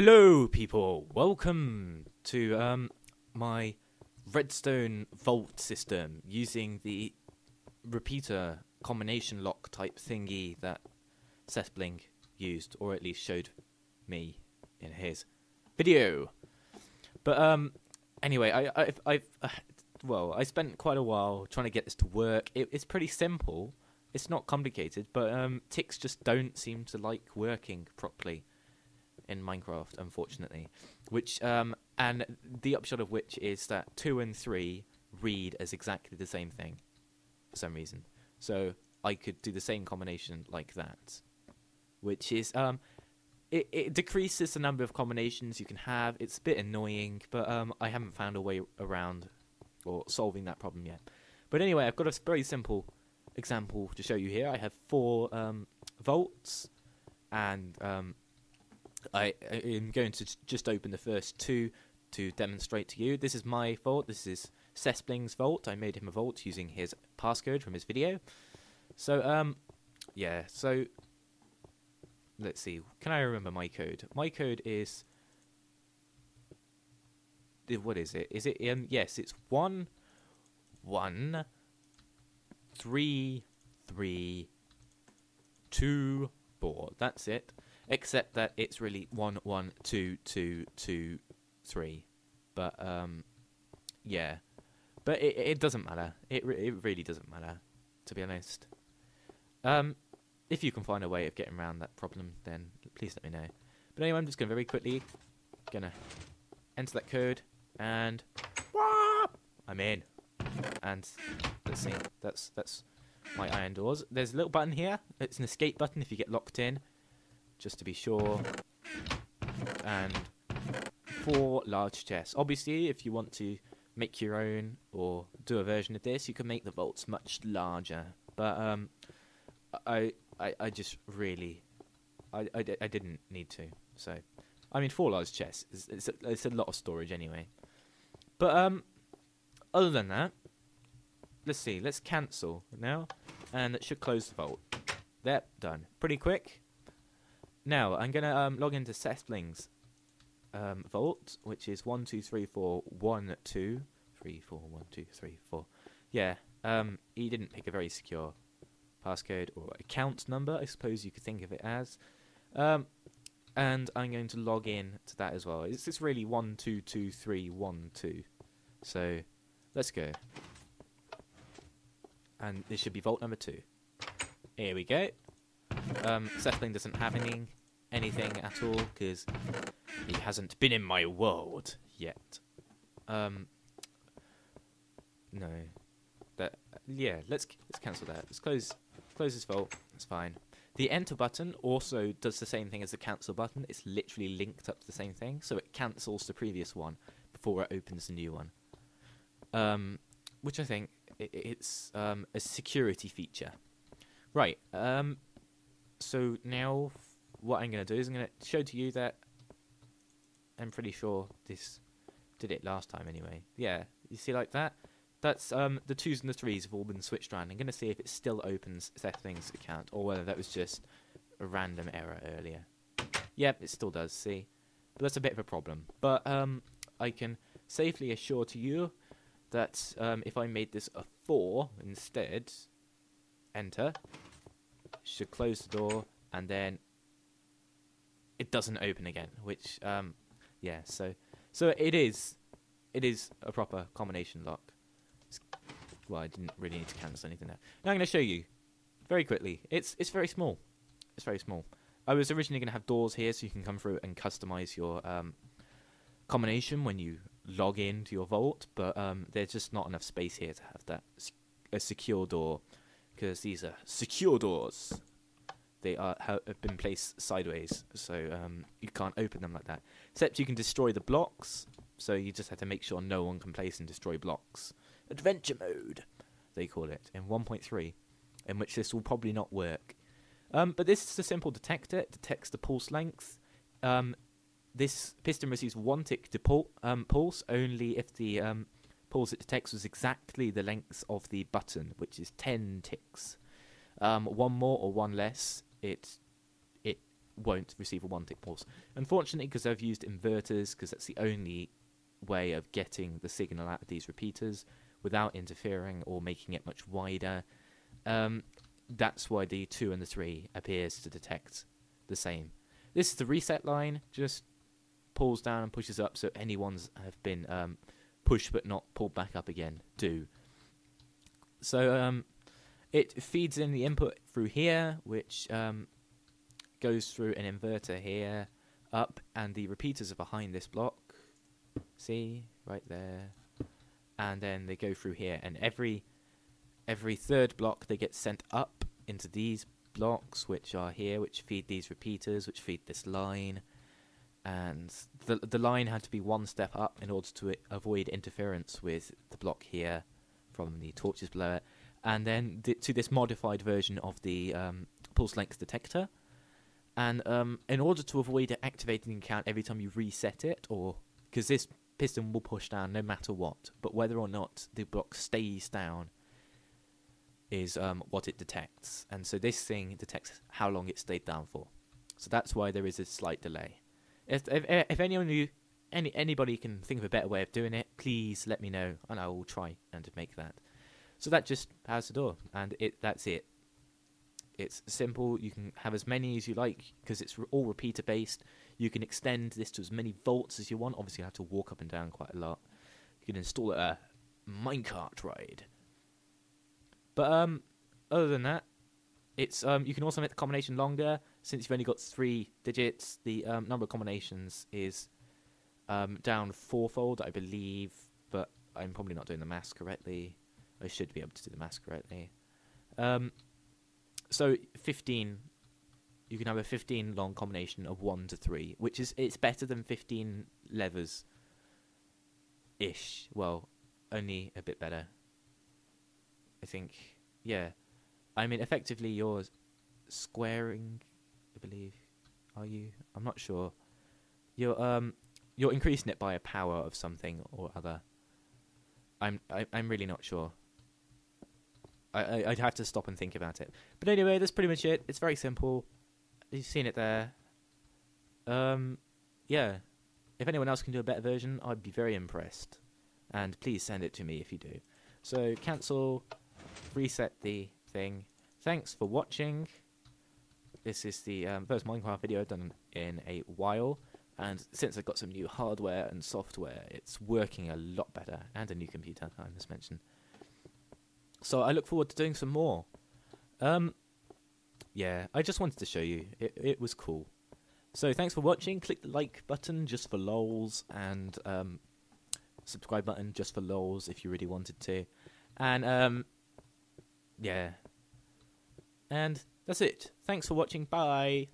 Hello, people. Welcome to um, my redstone vault system using the repeater combination lock type thingy that Sethbling used, or at least showed me in his video. But um, anyway, I, I've, I've uh, well, I spent quite a while trying to get this to work. It, it's pretty simple. It's not complicated, but um, ticks just don't seem to like working properly in Minecraft, unfortunately. Which um, and the upshot of which is that two and three read as exactly the same thing for some reason. So I could do the same combination like that, which is um, it, it decreases the number of combinations you can have. It's a bit annoying, but um, I haven't found a way around or solving that problem yet. But anyway, I've got a very simple example to show you here. I have four um, vaults, and um, I am going to just open the first two to demonstrate to you. This is my vault. This is Sethbling's vault. I made him a vault using his passcode from his video. So, um, yeah. So, let's see. Can I remember my code? My code is. What is it? Is it um? Yes, it's one, one, three, three, two, four. That's it except that it's really one, one, two, two, two, three. But um, yeah, but it it doesn't matter. It re- it really doesn't matter, to be honest. Um, if you can find a way of getting around that problem, then please let me know. But anyway, I'm just gonna very quickly gonna enter that code and I'm in. And let's see, that's that's my iron doors. There's a little button here. It's an escape button if you get locked in just to be sure. And four large chests. Obviously, if you want to make your own or do a version of this, you can make the vaults much larger. But um, I, I, I just really, I, I, I didn't need to. So, I mean, four large chests. It's, it's, a, it's a lot of storage anyway. But um, other than that, let's see. Let's cancel now, and it should close the vault. There, done. Pretty quick. Now, I'm going to um, log into Sethbling's um, vault, which is 1, 2, 3, 4, 1, 2, 3, 4, 1, 2, 3, 4. Yeah, um, he didn't pick a very secure passcode or account number, I suppose you could think of it as. Um, and I'm going to log in to that as well. It's just really 1, 2, 2, 3, 1, 2. So, let's go. And this should be vault number 2. Here we go. Um, doesn't have any anything at all because he hasn't been in my world yet. Um, no, that yeah. Let's let's cancel that. Let's close close this vault. That's fine. The enter button also does the same thing as the cancel button. It's literally linked up to the same thing, so it cancels the previous one before it opens the new one. Um, which I think it, it's um, a security feature. Right. Um, so now what I'm going to do is I'm going to show to you that I'm pretty sure this did it last time anyway. Yeah, you see like that? That's um, the twos and the threes have all been switched around. I'm going to see if it still opens Sethbling's account or whether that was just a random error earlier. Yep, it still does, see? But that's a bit of a problem. But um, I can safely assure to you that um, if I made this a 4 instead, enter, should close the door, and then it doesn't open again. Which, um, yeah, so so it is it is a proper combination lock. Well, I didn't really need to cancel anything there. Now I'm going to show you very quickly. It's it's very small. It's very small. I was originally going to have doors here so you can come through and customize your um, combination when you log into your vault, but um, there's just not enough space here to have that a secure door because these are secure doors they are have been placed sideways, so um, you can't open them like that. Except you can destroy the blocks, so you just have to make sure no one can place and destroy blocks. Adventure mode, they call it, in 1.3, in which this will probably not work. Um, but this is a simple detector. It detects the pulse length. Um, this piston receives one tick to pul- um, pulse only if the um, pulse it detects was exactly the length of the button, which is 10 ticks. Um, one more or one less it it won't receive a one tick pulse. Unfortunately, because I've used inverters, because that's the only way of getting the signal out of these repeaters without interfering or making it much wider. Um, that's why the 2 and the 3 appears to detect the same. This is the reset line, just pulls down and pushes up, so any ones have been um, pushed but not pulled back up again do. So um, it feeds in the input through here, which um, goes through an inverter here, up, and the repeaters are behind this block. See, right there. And then they go through here, and every every third block they get sent up into these blocks, which are here, which feed these repeaters, which feed this line. And the the line had to be one step up in order to avoid interference with the block here from the torches below it and then th- to this modified version of the um, pulse length detector. And um, in order to avoid it activating the count every time you reset it, or because this piston will push down no matter what, but whether or not the block stays down is um, what it detects. And so this thing detects how long it stayed down for. So that's why there is a slight delay. If if, if anyone you any anybody can think of a better way of doing it, please let me know, and I will try and make that. So that just powers the door, and it that's it. It's simple. You can have as many as you like because it's all repeater based. You can extend this to as many vaults as you want. Obviously, you have to walk up and down quite a lot. You can install a minecart ride. But um, other than that, it's um, you can also make the combination longer. Since you've only got three digits, the um, number of combinations is um, down fourfold, I believe. But I'm probably not doing the maths correctly. I should be able to do the math correctly. Um, so 15, you can have a 15 long combination of 1 to 3, which is, it's better than 15 levers ish. Well, only a bit better. I think, yeah. I mean, effectively, you're squaring, I believe. Are you? I'm not sure. You're um, you're increasing it by a power of something or other. I'm I, am i am really not sure. I, I'd have to stop and think about it. But anyway, that's pretty much it. It's very simple. You've seen it there. Um, yeah. If anyone else can do a better version, I'd be very impressed. And please send it to me if you do. So cancel, reset the thing. Thanks for watching. This is the um, first Minecraft video I've done in a while. And since I've got some new hardware and software, it's working a lot better. And a new computer, I must mention. So I look forward to doing some more. Um, yeah, I just wanted to show you. It, it was cool. So thanks for watching. Click the like button just for lols and um, subscribe button just for lols if you really wanted to. And um, yeah. And that's it. Thanks for watching. Bye.